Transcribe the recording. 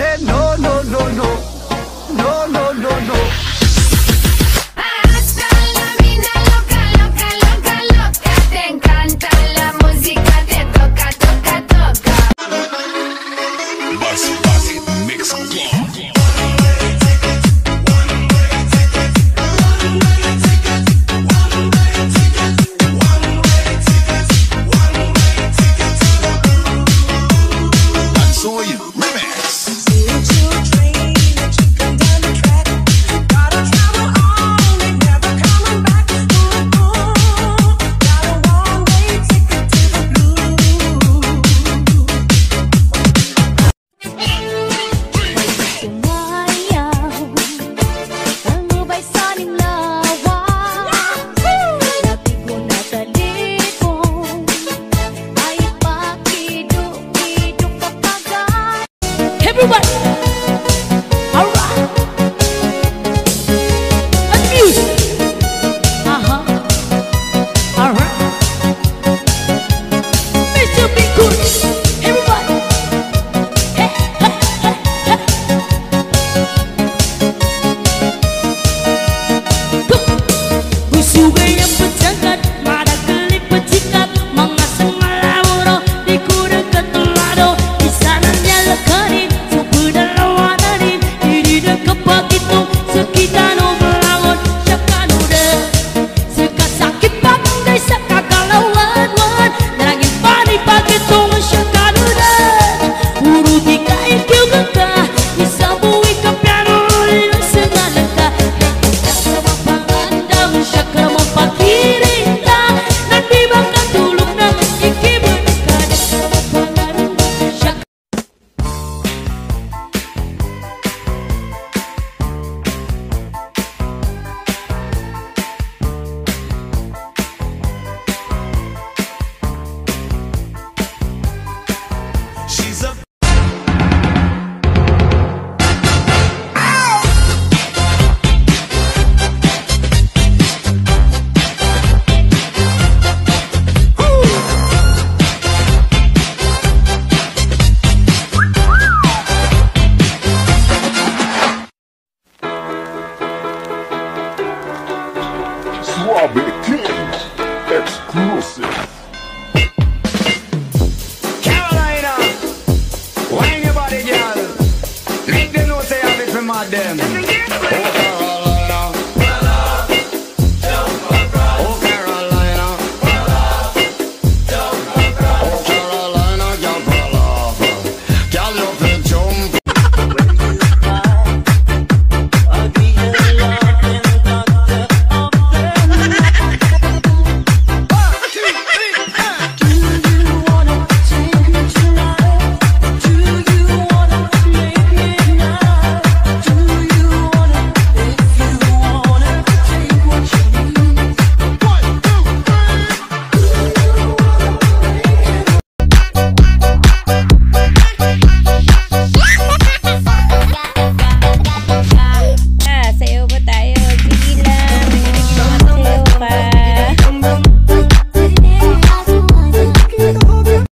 no exclusive.